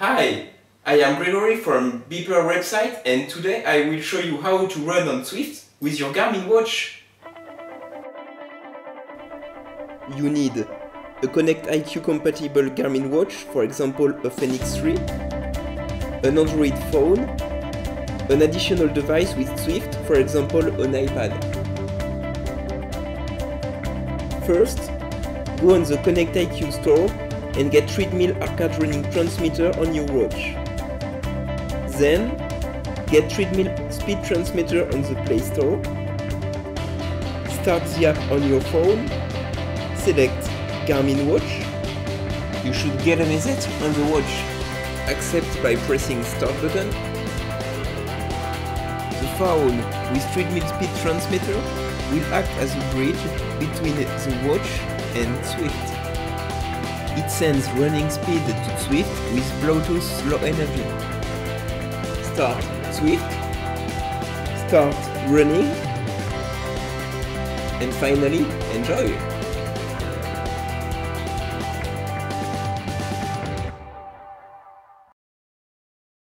Hi, I am Gregory from BIPR website and today I will show you how to run on Zwift with your Garmin watch. You need a Connect IQ compatible Garmin watch, for example a Fenix 3, an Android phone, an additional device with Zwift, for example an iPad. First, go on the Connect IQ store and get treadmill arcade running transmitter on your watch. Then, get treadmill speed transmitter on the Play Store. Start the app on your phone. Select Garmin Watch. You should get a message on the watch. Accept by pressing Start button. The phone with treadmill speed transmitter will act as a bridge between the watch and Zwift. It sends running speed to Zwift with Bluetooth low energy start Zwift. start running, and finally enjoy.